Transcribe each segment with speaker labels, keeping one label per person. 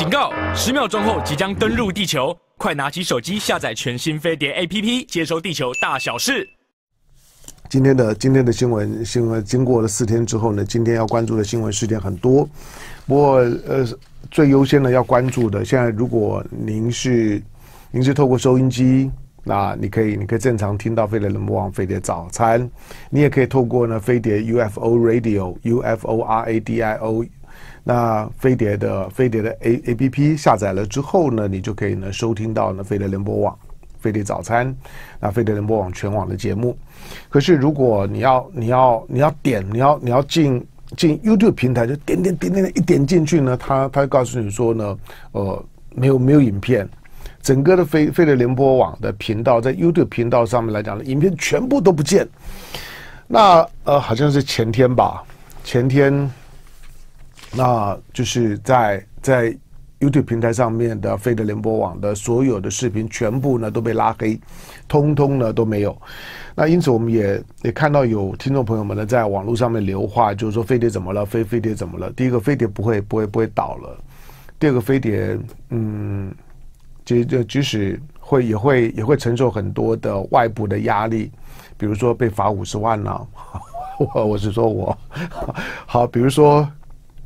Speaker 1: 警告！十秒钟后即将登陆地球，快拿起手机下载全新飞碟 APP，接收地球大小事。
Speaker 2: 今天的今天的新闻新闻，经过了四天之后呢，今天要关注的新闻事件很多。不过呃，最优先的要关注的，现在如果您是您是透过收音机，那你可以你可以正常听到飞碟人播网飞碟早餐，你也可以透过呢飞碟 UFO Radio UFO R A D I O。那飞碟的飞碟的 A A P P 下载了之后呢，你就可以呢收听到呢飞碟联播网、飞碟早餐、那飞碟联播网全网的节目。可是如果你要你要你要点你要你要进进 YouTube 平台，就点点点点点一点进去呢，他他告诉你说呢，呃，没有没有影片，整个的飞飞碟联播网的频道在 YouTube 频道上面来讲呢，影片全部都不见。那呃，好像是前天吧，前天。那就是在在 YouTube 平台上面的飞的联播网的所有的视频全部呢都被拉黑，通通呢都没有。那因此我们也也看到有听众朋友们呢在网络上面留话，就是说飞碟怎么了？飞飞碟怎么了？第一个飞碟不会不会不会倒了，第二个飞碟嗯，即就即使会也会也会承受很多的外部的压力，比如说被罚五十万呢。我我是说我好，比如说。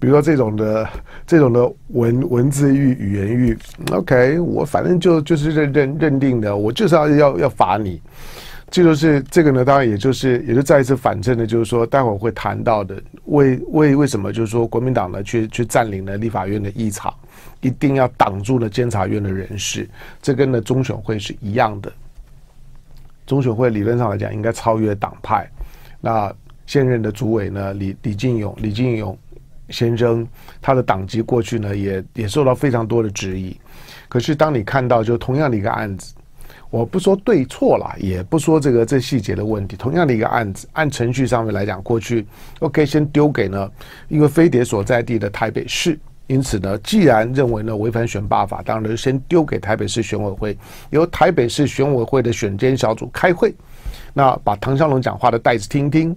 Speaker 2: 比如说这种的这种的文文字狱语言狱，OK，我反正就就是认认认定的，我就是要要要罚你。这就是这个呢，当然也就是也就再一次反证的，就是说待会儿会谈到的，为为为什么就是说国民党呢去去占领了立法院的议场，一定要挡住了监察院的人事，这跟呢中选会是一样的。中选会理论上来讲应该超越党派。那现任的主委呢，李李进勇，李进勇。先生，他的党籍过去呢，也也受到非常多的质疑。可是，当你看到就同样的一个案子，我不说对错了，也不说这个这细节的问题，同样的一个案子，按程序上面来讲，过去 OK 先丢给呢一个飞碟所在地的台北市。因此呢，既然认为呢违反选罢法，当然先丢给台北市选委会，由台北市选委会的选监小组开会，那把唐湘龙讲话的袋子听听。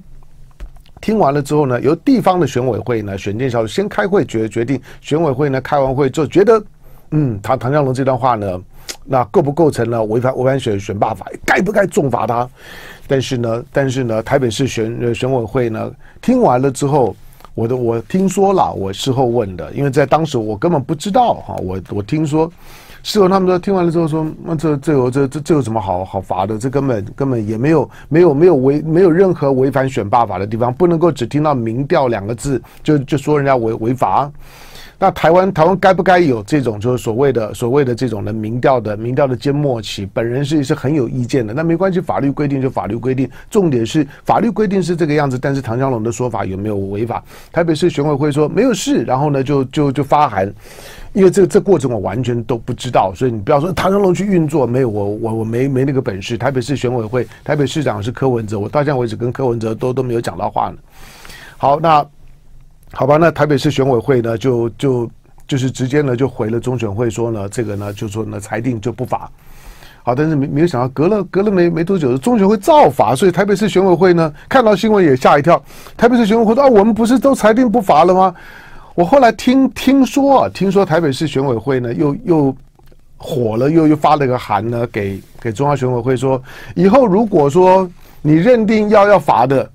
Speaker 2: 听完了之后呢，由地方的选委会呢选定小组先开会决决定，选委会呢开完会就觉得，嗯，唐唐江龙这段话呢，那构不构成了违反违反选选罢法，该不该重罚他？但是呢，但是呢，台北市选选委会呢听完了之后，我的我听说了，我事后问的，因为在当时我根本不知道哈，我我听说。事后他们说听完了之后说，那这这有这这这有什么好好罚的？这根本根本也没有没有没有违没有任何违反选罢法的地方，不能够只听到民调两个字就就说人家违违法。那台湾台湾该不该有这种就是所谓的所谓的这种的民调的民调的缄默期？本人是是很有意见的。那没关系，法律规定就法律规定，重点是法律规定是这个样子。但是唐江龙的说法有没有违法？台北市选委会说没有事，然后呢就就就发函，因为这这过程我完全都不知道，所以你不要说唐江龙去运作，没有我我我没没那个本事。台北市选委会台北市长是柯文哲，我到现在为止跟柯文哲都都没有讲到话呢。好，那。好吧，那台北市选委会呢，就就就是直接呢就回了中选会说呢，这个呢就说呢裁定就不罚。好，但是没没有想到，隔了隔了没没多久，中选会造罚，所以台北市选委会呢看到新闻也吓一跳。台北市选委会说啊，我们不是都裁定不罚了吗？我后来听听说，听说台北市选委会呢又又火了，又又发了个函呢给给中央选委会说，以后如果说你认定要要罚的。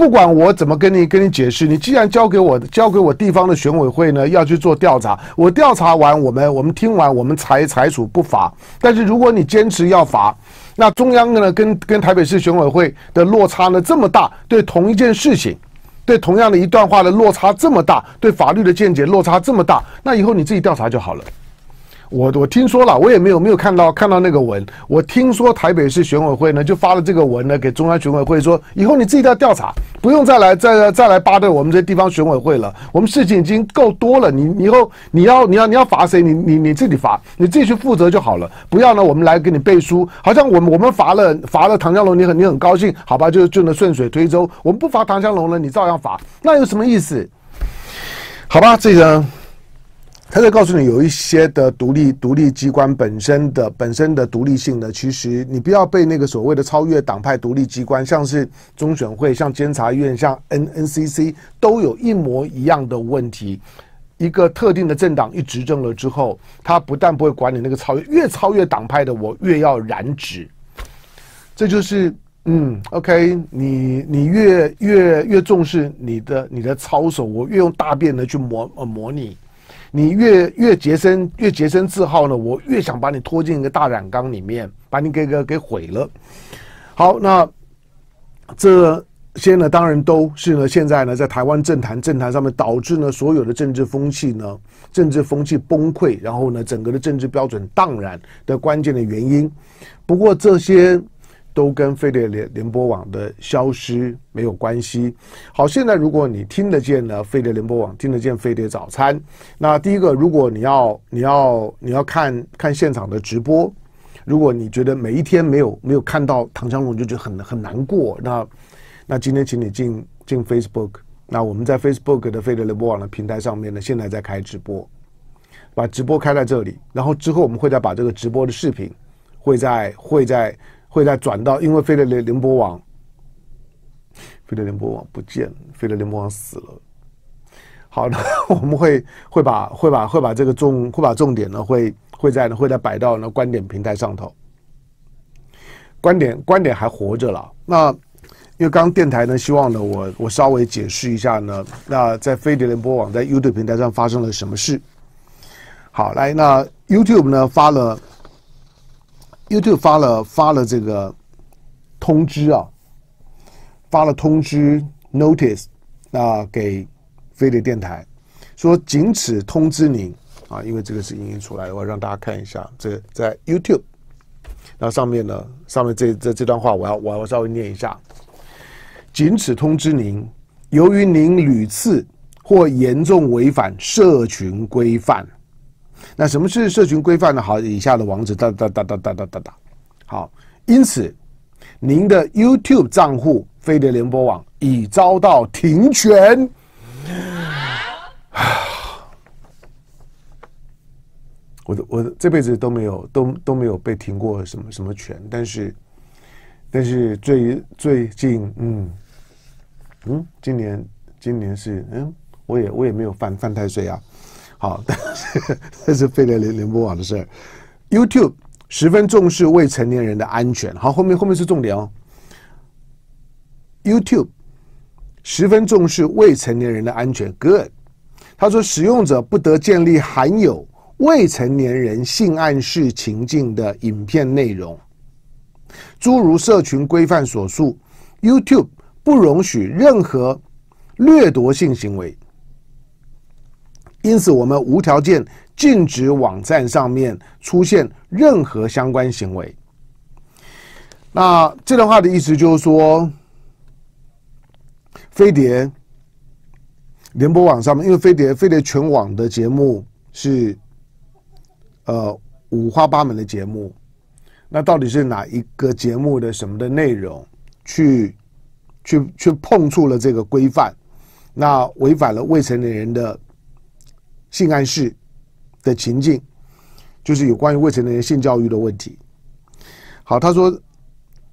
Speaker 2: 不管我怎么跟你跟你解释，你既然交给我交给我地方的选委会呢，要去做调查，我调查完，我们我们听完，我们裁裁处不罚。但是如果你坚持要罚，那中央呢跟跟台北市选委会的落差呢这么大，对同一件事情，对同样的一段话的落差这么大，对法律的见解落差这么大，那以后你自己调查就好了。我我听说了，我也没有没有看到看到那个文。我听说台北市选委会呢就发了这个文呢给中央选委会说，以后你自己要调查，不用再来再再来扒对我们这些地方选委会了。我们事情已经够多了，你以后你要你要你要罚谁，你你你自己罚，你自己去负责就好了。不要呢，我们来给你背书，好像我们我们罚了罚了唐江龙，你很你很高兴，好吧，就就能顺水推舟。我们不罚唐江龙了，你照样罚，那有什么意思？好吧，这个。他在告诉你，有一些的独立独立机关本身的本身的独立性呢，其实你不要被那个所谓的超越党派独立机关，像是中选会、像监察院、像 N N C C，都有一模一样的问题。一个特定的政党一执政了之后，他不但不会管你那个超越，越超越党派的，我越要染指。这就是嗯，OK，你你越越越重视你的你的操守，我越用大便呢去磨呃模拟。你越越洁身越洁身自好呢，我越想把你拖进一个大染缸里面，把你给给给毁了。好，那这些呢，当然都是呢，现在呢，在台湾政坛政坛上面导致呢，所有的政治风气呢，政治风气崩溃，然后呢，整个的政治标准荡然的关键的原因。不过这些。都跟飞碟联联播网的消失没有关系。好，现在如果你听得见呢，飞碟联播网听得见飞碟早餐，那第一个，如果你要你要你要看看现场的直播，如果你觉得每一天没有没有看到唐江龙，就觉得很很难过，那那今天请你进进 Facebook，那我们在 Facebook 的飞碟联播网的平台上面呢，现在在开直播，把直播开在这里，然后之后我们会再把这个直播的视频会在会在。会再转到，因为飞的联联播网，飞的联播网不见了，飞的联播网死了。好的，我们会会把会把会把这个重会把重点呢会会在呢会在摆到呢观点平台上头。观点观点还活着了。那因为刚刚电台呢希望呢我我稍微解释一下呢，那在飞碟联播网在 YouTube 平台上发生了什么事？好，来，那 YouTube 呢发了。YouTube 发了发了这个通知啊，发了通知 notice 啊给飞碟电台，说仅此通知您啊，因为这个是影音出来的，我让大家看一下，这在 YouTube，那上面呢，上面这这这段话，我要我要稍微念一下，仅此通知您，由于您屡次或严重违反社群规范。那什么是社群规范呢？好，以下的网址哒哒哒哒哒哒哒哒。好，因此您的 YouTube 账户飞碟联播网已遭到停权。我我这辈子都没有都都没有被停过什么什么权，但是但是最最近嗯嗯，今年今年是嗯，我也我也没有犯犯太岁啊。好，这是飞碟联联播网的事儿。YouTube 十分重视未成年人的安全。好，后面后面是重点哦。YouTube 十分重视未成年人的安全。Good，他说使用者不得建立含有未成年人性暗示情境的影片内容。诸如社群规范所述，YouTube 不容许任何掠夺性行为。因此，我们无条件禁止网站上面出现任何相关行为。那这段话的意思就是说，飞碟联播网上面，因为飞碟飞碟全网的节目是呃五花八门的节目，那到底是哪一个节目的什么的内容去去去碰触了这个规范，那违反了未成年人的。性暗示的情境，就是有关于未成年人性教育的问题。好，他说，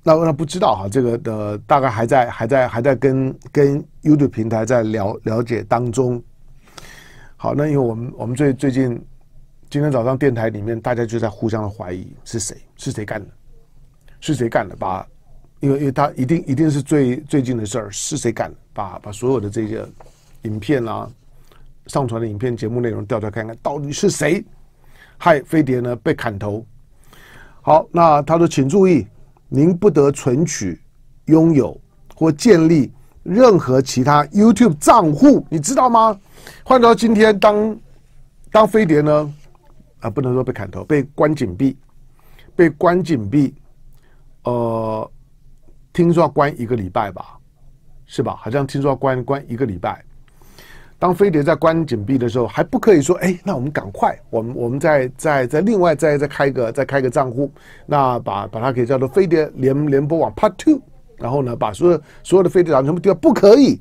Speaker 2: 那那不知道哈，这个的大概还在还在还在跟跟 YouTube 平台在了了解当中。好，那因为我们我们最最近今天早上电台里面大家就在互相的怀疑是谁是谁干的，是谁干的？把因为因为他一定一定是最最近的事儿，是谁干的？把把所有的这些影片啊。上传的影片节目内容调出来看看，到底是谁害飞碟呢？被砍头。好，那他说，请注意，您不得存取、拥有或建立任何其他 YouTube 账户，你知道吗？换到今天，当当飞碟呢，啊，不能说被砍头，被关紧闭，被关紧闭，呃，听说要关一个礼拜吧，是吧？好像听说要关关一个礼拜。当飞碟在关紧闭的时候，还不可以说，哎，那我们赶快，我们我们再再再另外再再开个再开个账户，那把把它给叫做飞碟联联播网 Part Two，然后呢，把所有所有的飞碟档全部丢掉，不可以。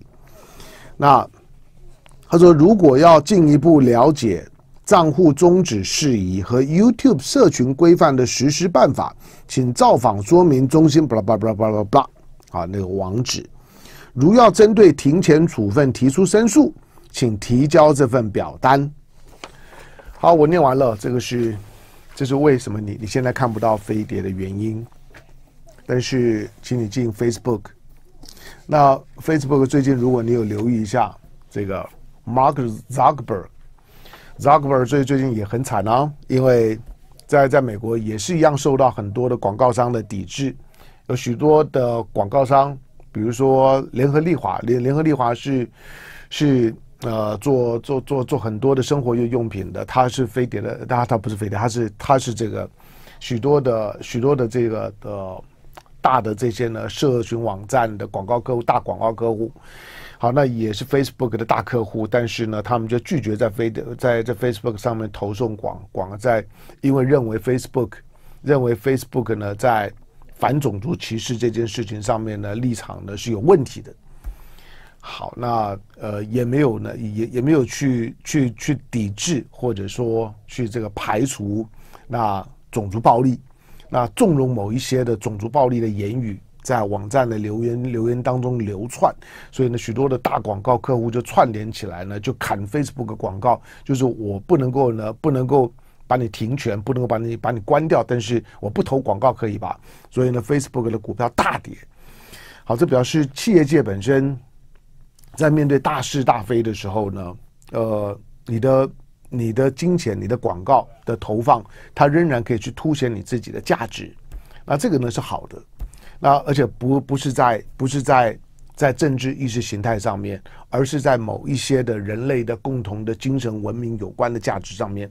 Speaker 2: 那他说，如果要进一步了解账户终止事宜和 YouTube 社群规范的实施办法，请造访说明中心，巴拉巴拉巴拉巴拉巴拉，啊，那个网址。如要针对庭前处分提出申诉。请提交这份表单。好，我念完了，这个是这是为什么你你现在看不到飞碟的原因。但是，请你进 Facebook。那 Facebook 最近，如果你有留意一下，这个 Mark Zuckerberg，Zuckerberg 最最近也很惨啊，因为在在美国也是一样受到很多的广告商的抵制，有许多的广告商，比如说联合利华，联联合利华是是呃做做做做很多的生活用用品的，它是飞碟的，它它不是飞碟，它是它是这个许多的许多的这个的。大的这些呢，社群网站的广告客户，大广告客户，好，那也是 Facebook 的大客户，但是呢，他们就拒绝在飞的在这 Facebook 上面投送广广在，因为认为 Facebook 认为 Facebook 呢在反种族歧视这件事情上面呢立场呢是有问题的。好，那呃也没有呢，也也没有去去去抵制或者说去这个排除那种族暴力。那纵容某一些的种族暴力的言语在网站的留言留言当中流窜，所以呢，许多的大广告客户就串联起来呢，就砍 Facebook 广告，就是我不能够呢，不能够把你停权，不能够把你把你关掉，但是我不投广告可以吧？所以呢，Facebook 的股票大跌。好，这表示企业界本身在面对大是大非的时候呢，呃，你的。你的金钱、你的广告的投放，它仍然可以去凸显你自己的价值，那这个呢是好的。那而且不不是在不是在在政治意识形态上面，而是在某一些的人类的共同的精神文明有关的价值上面。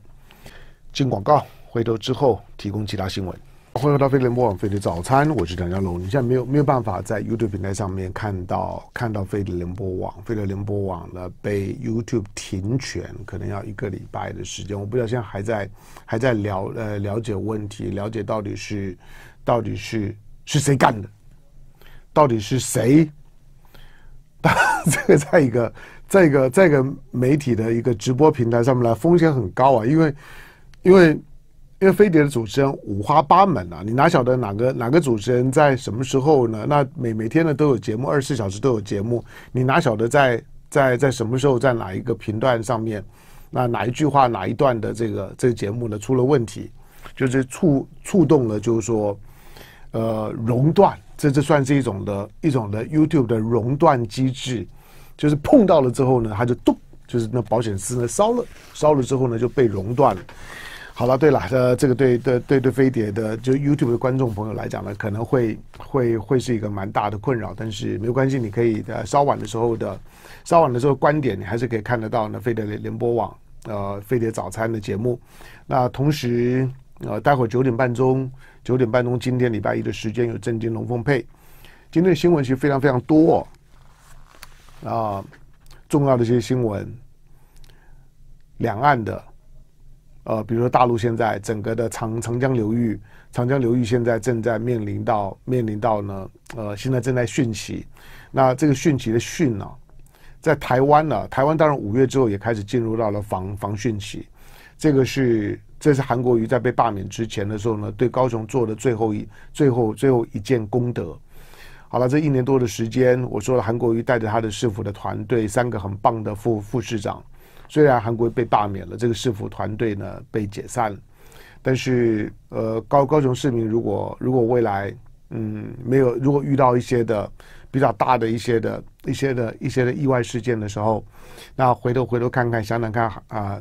Speaker 2: 进广告，回头之后提供其他新闻。欢迎回到飞碟播网飞碟早餐，我是梁家龙。你现在没有没有办法在 YouTube 平台上面看到看到飞碟联播网，飞碟联播网呢被 YouTube 停权，可能要一个礼拜的时间。我不知道现在还在还在了呃了解问题，了解到底是到底是是谁干的，到底是谁？这个在一个在一个在一个媒体的一个直播平台上面来，风险很高啊，因为因为。因为飞碟的主持人五花八门啊，你哪晓得哪个哪个主持人在什么时候呢？那每每天呢都有节目，二十四小时都有节目，你哪晓得在在在什么时候在哪一个频段上面，那哪一句话哪一段的这个这个节目呢出了问题，就是触触动了，就是说呃熔断，这这算是一种的一种的 YouTube 的熔断机制，就是碰到了之后呢，它就咚，就是那保险丝呢烧了，烧了之后呢就被熔断了。好了，对了，呃，这个对对对对飞碟的就 YouTube 的观众朋友来讲呢，可能会会会是一个蛮大的困扰，但是没有关系，你可以呃稍晚的时候的稍晚的时候观点，你还是可以看得到呢。飞碟联联播网呃飞碟早餐的节目，那同时呃待会儿九点半钟九点半钟今天礼拜一的时间有正金龙凤配，今天的新闻其实非常非常多啊，重要的一些新闻，两岸的。呃，比如说大陆现在整个的长长江流域，长江流域现在正在面临到面临到呢，呃，现在正在汛期。那这个汛期的汛呢，在台湾呢，台湾当然五月之后也开始进入到了防防汛期。这个是这是韩国瑜在被罢免之前的时候呢，对高雄做的最后一最后最后一件功德。好了，这一年多的时间，我说了，韩国瑜带着他的市府的团队，三个很棒的副副市长。虽然韩国被罢免了，这个市府团队呢被解散了，但是呃高高雄市民如果如果未来嗯没有如果遇到一些的比较大的一些的一些的一些的意外事件的时候，那回头回头看看想想看啊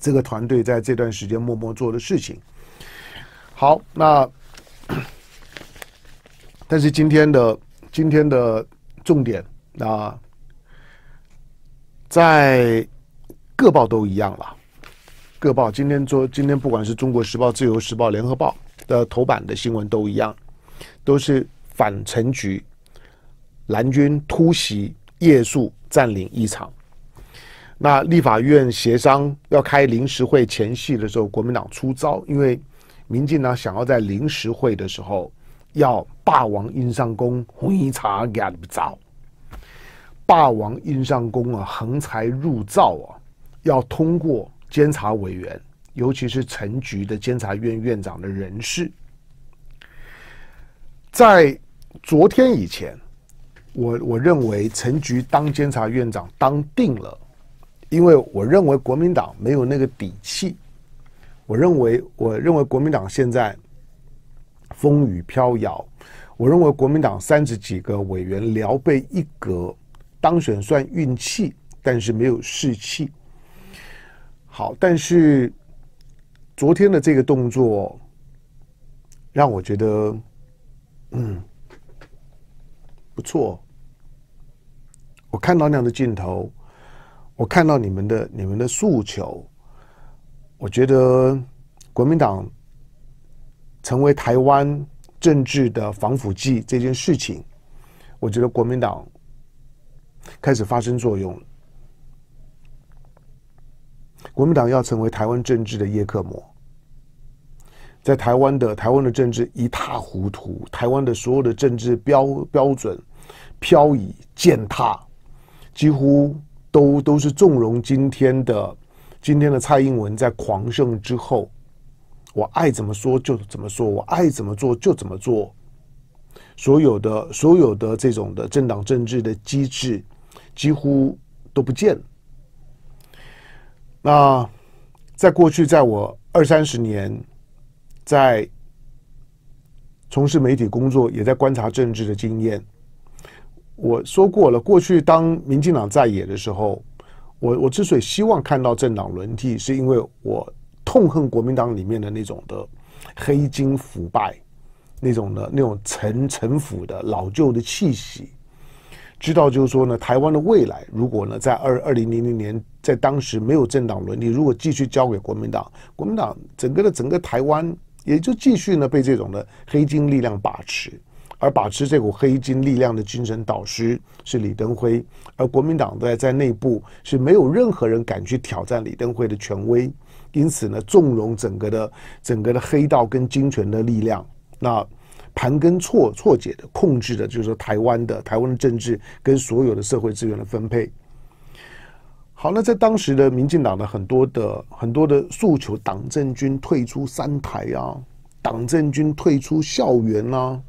Speaker 2: 这个团队在这段时间默默做的事情。好，那但是今天的今天的重点啊在。各报都一样了，各报今天做今天不管是中国时报、自由时报、联合报的头版的新闻都一样，都是反陈局，蓝军突袭夜宿占领一场。那立法院协商要开临时会前夕的时候，国民党出招，因为民进党想要在临时会的时候要霸王硬上弓，回查给不着，霸王硬上弓啊，横财入灶啊。要通过监察委员，尤其是陈局的监察院院长的人事，在昨天以前，我我认为陈局当监察院长当定了，因为我认为国民党没有那个底气。我认为，我认为国民党现在风雨飘摇。我认为国民党三十几个委员聊备一格，当选算运气，但是没有士气。好，但是昨天的这个动作让我觉得，嗯，不错。我看到那样的镜头，我看到你们的你们的诉求。我觉得国民党成为台湾政治的防腐剂这件事情，我觉得国民党开始发生作用。国民党要成为台湾政治的叶克膜，在台湾的台湾的政治一塌糊涂，台湾的所有的政治标标准漂移践踏，几乎都都是纵容今天的。今天的蔡英文在狂胜之后，我爱怎么说就怎么说，我爱怎么做就怎么做。所有的所有的这种的政党政治的机制几乎都不见。那在过去，在我二三十年在从事媒体工作，也在观察政治的经验，我说过了，过去当民进党在野的时候。我我之所以希望看到政党轮替，是因为我痛恨国民党里面的那种的黑金腐败，那种的那种陈陈腐的老旧的气息。知道就是说呢，台湾的未来如果呢在二二零零零年在当时没有政党轮替，如果继续交给国民党，国民党整个的整个台湾也就继续呢被这种的黑金力量把持。而把持这股黑金力量的精神导师是李登辉，而国民党在在内部是没有任何人敢去挑战李登辉的权威，因此呢，纵容整个的整个的黑道跟金权的力量，那盘根错错解的控制的就是台湾的台湾的政治跟所有的社会资源的分配。好，那在当时的民进党的很多的很多的诉求，党政军退出三台啊，党政军退出校园啊。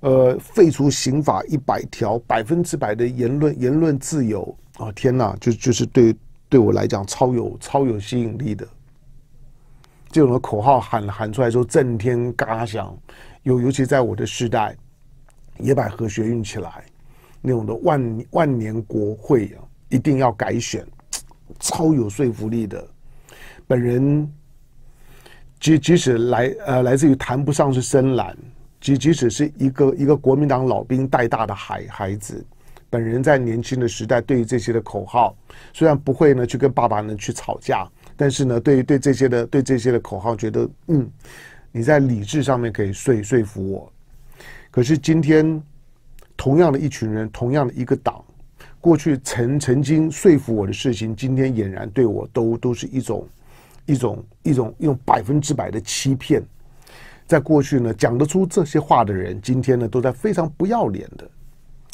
Speaker 2: 呃，废除刑法一百条，百分之百的言论言论自由啊！天哪，就就是对对我来讲超有超有吸引力的这种的口号喊喊出来之后震天嘎响，尤尤其在我的时代，野百合学运起来那种的万万年国会啊，一定要改选，超有说服力的。本人即即使来呃来自于谈不上是深蓝。即即使是一个一个国民党老兵带大的孩孩子，本人在年轻的时代，对于这些的口号，虽然不会呢去跟爸爸呢去吵架，但是呢，对于对这些的对这些的口号，觉得嗯，你在理智上面可以说说服我。可是今天，同样的一群人，同样的一个党，过去曾曾经说服我的事情，今天俨然对我都都是一种一种一种用百分之百的欺骗。在过去呢，讲得出这些话的人，今天呢，都在非常不要脸的，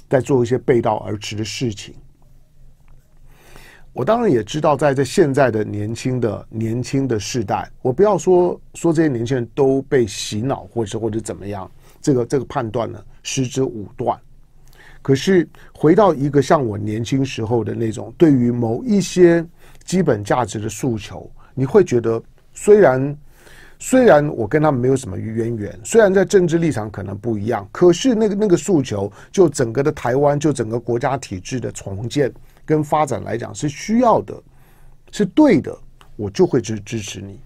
Speaker 2: 在做一些背道而驰的事情。我当然也知道，在这现在的年轻的年轻的世代，我不要说说这些年轻人都被洗脑，或者或者怎么样，这个这个判断呢失之武断。可是回到一个像我年轻时候的那种，对于某一些基本价值的诉求，你会觉得虽然。虽然我跟他们没有什么渊源，虽然在政治立场可能不一样，可是那个那个诉求，就整个的台湾，就整个国家体制的重建跟发展来讲是需要的，是对的，我就会支支持你。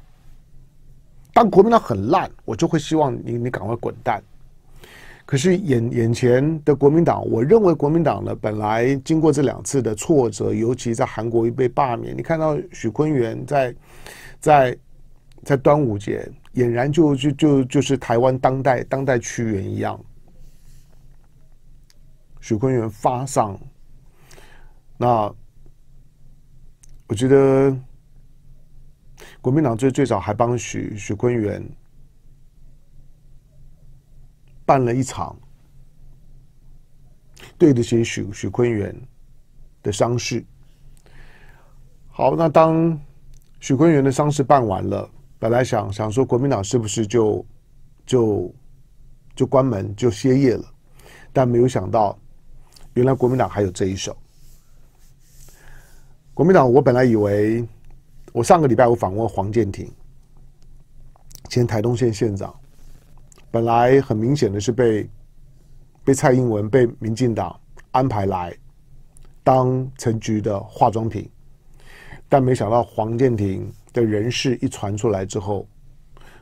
Speaker 2: 当国民党很烂，我就会希望你你赶快滚蛋。可是眼眼前的国民党，我认为国民党呢，本来经过这两次的挫折，尤其在韩国被罢免，你看到许坤元在在。在端午节，俨然就就就就是台湾当代当代屈原一样，许坤元发丧。那我觉得国民党最最早还帮许许坤元办了一场对得起许许坤元的丧事。好，那当许坤元的丧事办完了。本来想想说国民党是不是就就就关门就歇业了，但没有想到，原来国民党还有这一手。国民党，我本来以为，我上个礼拜我访问黄建庭，前台东县县长，本来很明显的是被被蔡英文被民进党安排来当陈局的化妆品，但没想到黄建庭的人事一传出来之后，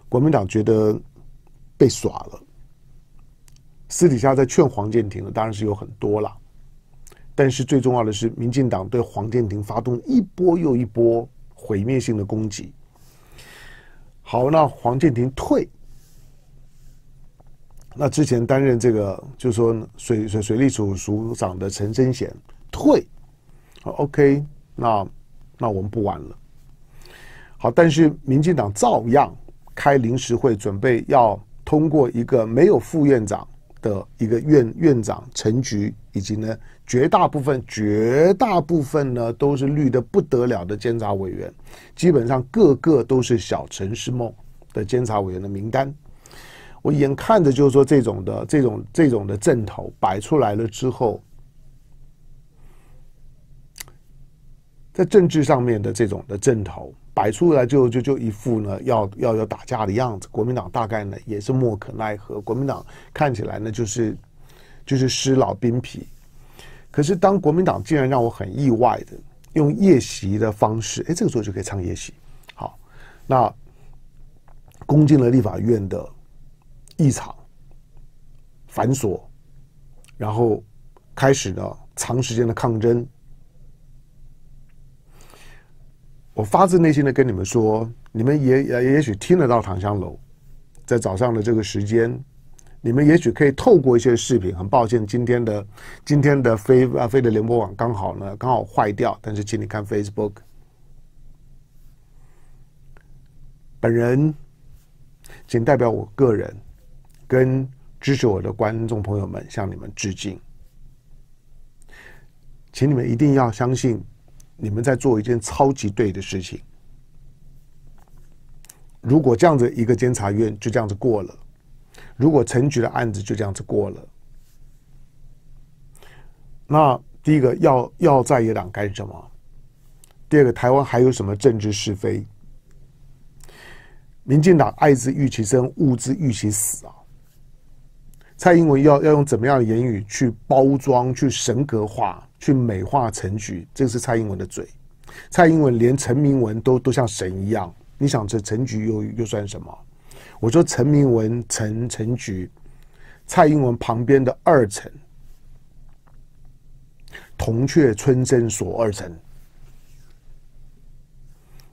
Speaker 2: 国民党觉得被耍了，私底下在劝黄建庭的当然是有很多了。但是最重要的是，民进党对黄建庭发动一波又一波毁灭性的攻击。好，那黄建庭退，那之前担任这个就是说水水水利署署长的陈贞贤退，OK，那那我们不玩了。好，但是民进党照样开临时会，准备要通过一个没有副院长的一个院院长陈局，以及呢。绝大部分、绝大部分呢，都是绿的不得了的监察委员，基本上个个都是小城市梦的监察委员的名单。我眼看着就是说，这种的、这种、这种的阵头摆出来了之后，在政治上面的这种的阵头摆出来，就就就一副呢要要要打架的样子。国民党大概呢也是莫可奈何。国民党看起来呢就是就是失老兵疲。可是，当国民党竟然让我很意外的用夜袭的方式，哎，这个时候就可以唱夜袭。好，那攻进了立法院的议场，反锁，然后开始了长时间的抗争。我发自内心的跟你们说，你们也也也许听得到唐香楼在早上的这个时间。你们也许可以透过一些视频，很抱歉，今天的今天的飞啊飞的联播网刚好呢刚好坏掉，但是请你看 Facebook。本人仅代表我个人跟支持我的观众朋友们向你们致敬，请你们一定要相信你们在做一件超级对的事情。如果这样子一个监察院就这样子过了。如果陈局的案子就这样子过了，那第一个要要在野党干什么？第二个，台湾还有什么政治是非？民进党爱之欲其生，恶之欲其死啊！蔡英文要要用怎么样的言语去包装、去神格化、去美化陈菊？这个是蔡英文的嘴。蔡英文连陈明文都都像神一样，你想这陈菊又又算什么？我说陈明文、陈陈菊、蔡英文旁边的二陈，铜雀春深锁二陈。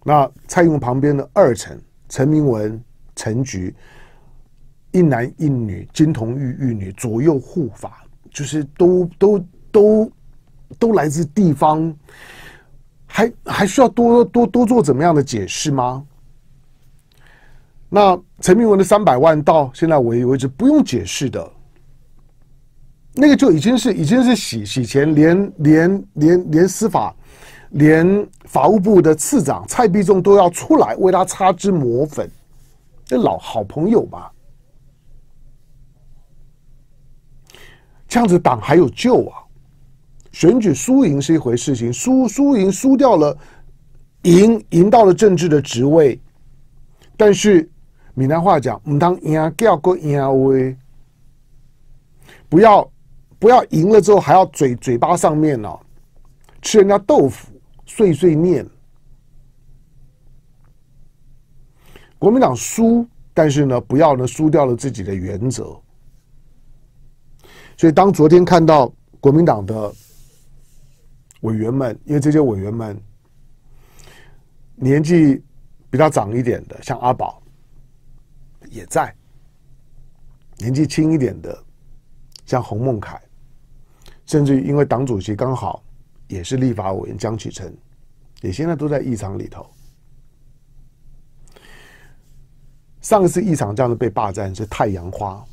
Speaker 2: 那蔡英文旁边的二陈，陈明文、陈菊，一男一女，金童玉玉女，左右护法，就是都都都都来自地方，还还需要多多多做怎么样的解释吗？那陈明文的三百万到现在为为止不用解释的，那个就已经是已经是洗洗钱，连连连连司法，连法务部的次长蔡必仲都要出来为他擦脂抹粉，这老好朋友吧？这样子党还有救啊？选举输赢是一回事情，输输赢输掉了，赢赢到了政治的职位，但是。闽南话讲，唔当赢叫个赢威，不要不要赢了之后还要嘴嘴巴上面哦，吃人家豆腐碎碎念。国民党输，但是呢，不要呢输掉了自己的原则。所以当昨天看到国民党的委员们，因为这些委员们年纪比较长一点的，像阿宝。也在年纪轻一点的，像洪孟凯，甚至于因为党主席刚好也是立法委员江启臣，也现在都在议场里头。上一次议场这样的被霸占是太阳花，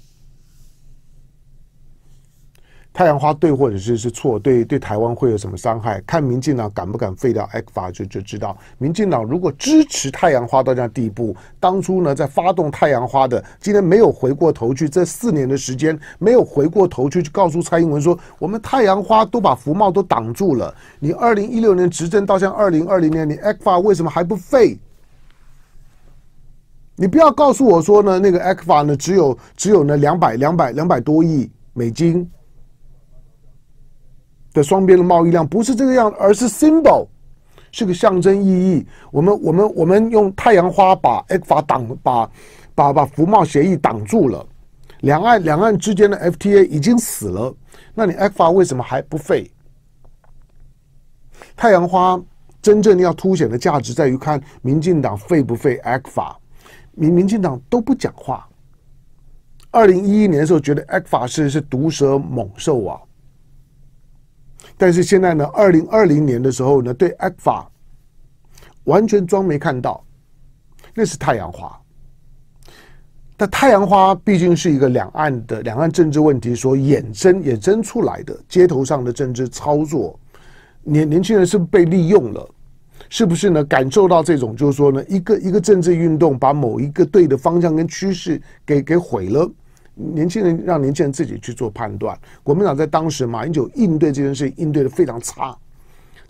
Speaker 2: 太阳花对或者是是错，对对台湾会有什么伤害？看民进党敢不敢废掉 X 法就就知道。民进党如果支持太阳花到这样地步，当初呢在发动太阳花的，今天没有回过头去，这四年的时间没有回过头去，去告诉蔡英文说，我们太阳花都把福茂都挡住了。你二零一六年执政到像二零二零年，你 X 法为什么还不废？你不要告诉我说呢，那个 X 法呢只有只有呢两百两百两百多亿美金。的双边的贸易量不是这个样，而是 symbol，是个象征意义。我们我们我们用太阳花把 X 法挡，把把把服贸协议挡住了。两岸两岸之间的 FTA 已经死了，那你 X 法为什么还不废？太阳花真正要凸显的价值在于看民进党废不废 X 法，民民进党都不讲话。二零一一年的时候觉得 X 法是是毒蛇猛兽啊。但是现在呢，二零二零年的时候呢，对 X 法完全装没看到，那是太阳花。但太阳花毕竟是一个两岸的两岸政治问题所衍生衍生出来的街头上的政治操作，年年轻人是被利用了？是不是呢？感受到这种就是说呢，一个一个政治运动把某一个对的方向跟趋势给给毁了。年轻人让年轻人自己去做判断。国民党在当时，马英九应对这件事应对的非常差，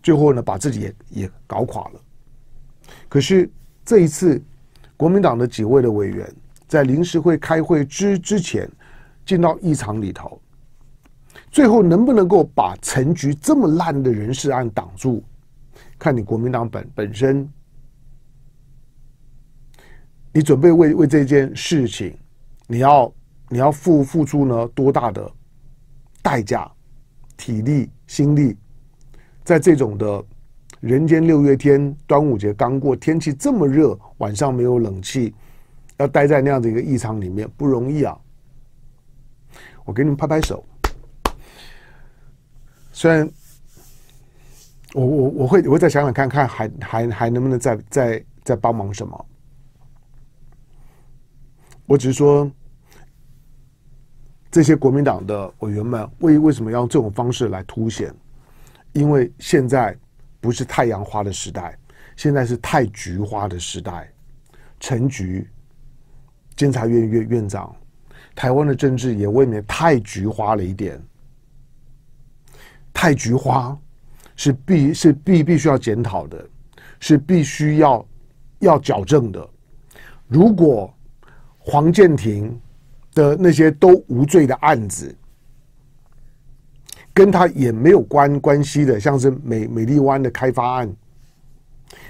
Speaker 2: 最后呢把自己也也搞垮了。可是这一次，国民党的几位的委员在临时会开会之之前，进到议场里头，最后能不能够把陈局这么烂的人事案挡住？看你国民党本本身，你准备为为这件事情，你要。你要付付出呢多大的代价、体力、心力，在这种的人间六月天，端午节刚过，天气这么热，晚上没有冷气，要待在那样的一个异常里面，不容易啊！我给你们拍拍手。虽然我我我会我再想想看看，还还还能不能再再再帮忙什么？我只是说。这些国民党的委员们为为什么要用这种方式来凸显？因为现在不是太阳花的时代，现在是太菊花的时代。陈菊，监察院院院长，台湾的政治也未免太菊花了一点。太菊花是必是必必须要检讨的，是必须要要矫正的。如果黄建庭。的那些都无罪的案子，跟他也没有关关系的，像是美美丽湾的开发案，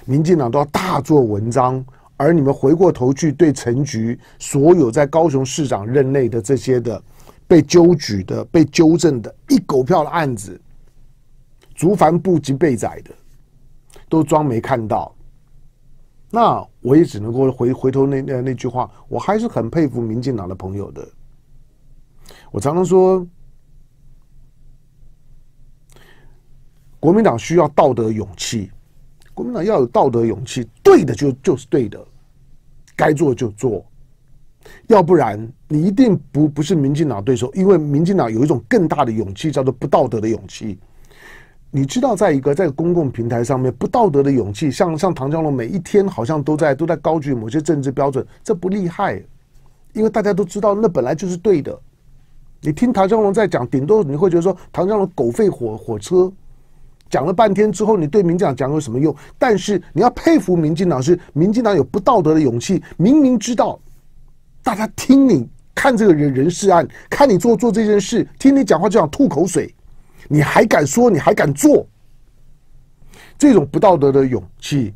Speaker 2: 民进党都要大做文章，而你们回过头去对陈局所有在高雄市长任内的这些的被纠举的、被纠正的一狗票的案子，竹帆不及被宰的，都装没看到。那我也只能够回回头那那那句话，我还是很佩服民进党的朋友的。我常常说，国民党需要道德勇气，国民党要有道德勇气，对的就就是对的，该做就做，要不然你一定不不是民进党对手，因为民进党有一种更大的勇气，叫做不道德的勇气。你知道，在一个在公共平台上面不道德的勇气，像像唐江龙每一天好像都在都在高举某些政治标准，这不厉害，因为大家都知道那本来就是对的。你听唐江龙在讲，顶多你会觉得说唐江龙狗吠火火车，讲了半天之后，你对民进党讲有什么用？但是你要佩服民进党，是民进党有不道德的勇气，明明知道大家听你看这个人人事案，看你做做这件事，听你讲话就想吐口水。你还敢说？你还敢做？这种不道德的勇气，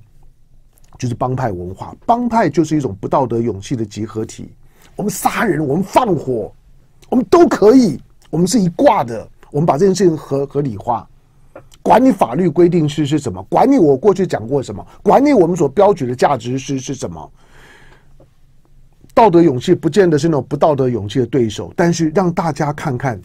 Speaker 2: 就是帮派文化。帮派就是一种不道德勇气的集合体。我们杀人，我们放火，我们都可以。我们是一挂的。我们把这件事情合合理化，管你法律规定是是什么，管你我过去讲过什么，管你我们所标举的价值是是什么。道德勇气不见得是那种不道德勇气的对手，但是让大家看看。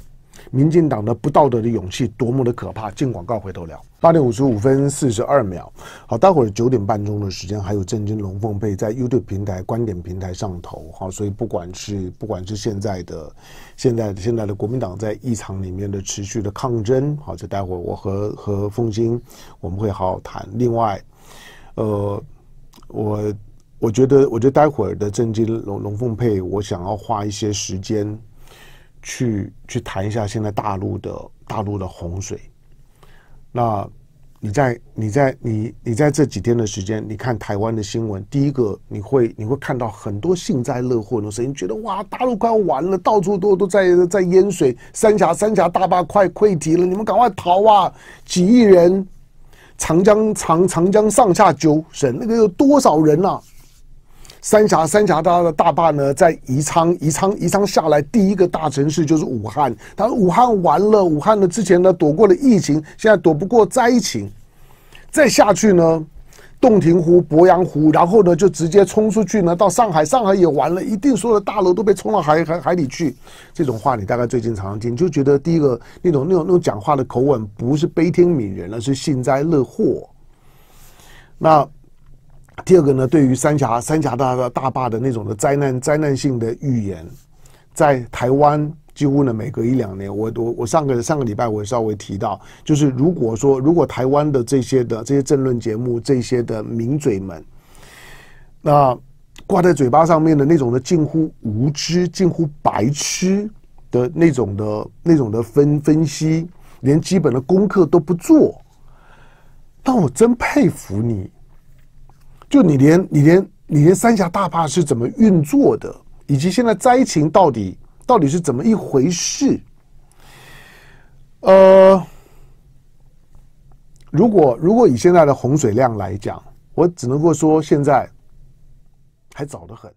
Speaker 2: 民进党的不道德的勇气多么的可怕！进广告回头聊。八点五十五分四十二秒，好，待会儿九点半钟的时间还有震惊龙凤配在 YouTube 平台、观点平台上头，好，所以不管是不管是现在的、现在现在的国民党在议场里面的持续的抗争，好，这待会儿我和和凤兴我们会好好谈。另外，呃，我我觉得我觉得待会儿的震惊龙龙凤配，我想要花一些时间。去去谈一下现在大陆的大陆的洪水。那你在你在你你在这几天的时间，你看台湾的新闻，第一个你会你会看到很多幸灾乐祸的声音，觉得哇，大陆快要完了，到处都都在在淹水，三峡三峡大坝快溃堤了，你们赶快逃啊！几亿人，长江长长江上下九省，那个有多少人啊？三峡，三峡大的大坝呢，在宜昌，宜昌，宜昌下来第一个大城市就是武汉。他说武汉完了，武汉呢之前呢躲过了疫情，现在躲不过灾情。再下去呢，洞庭湖、鄱阳湖，然后呢就直接冲出去呢，到上海，上海也完了，一定所有的大楼都被冲到海海海里去。这种话你大概最近常常听，就觉得第一个那种那种那种讲话的口吻不是悲天悯人而是幸灾乐祸。那。第二个呢，对于三峡三峡大大坝的那种的灾难灾难性的预言，在台湾几乎呢每隔一两年，我我我上个上个礼拜我稍微提到，就是如果说如果台湾的这些的这些政论节目这些的名嘴们，那挂在嘴巴上面的那种的近乎无知近乎白痴的那种的那种的分分析，连基本的功课都不做，那我真佩服你。就你连你连你连三峡大坝是怎么运作的，以及现在灾情到底到底是怎么一回事？呃，如果如果以现在的洪水量来讲，我只能够说现在还早得很。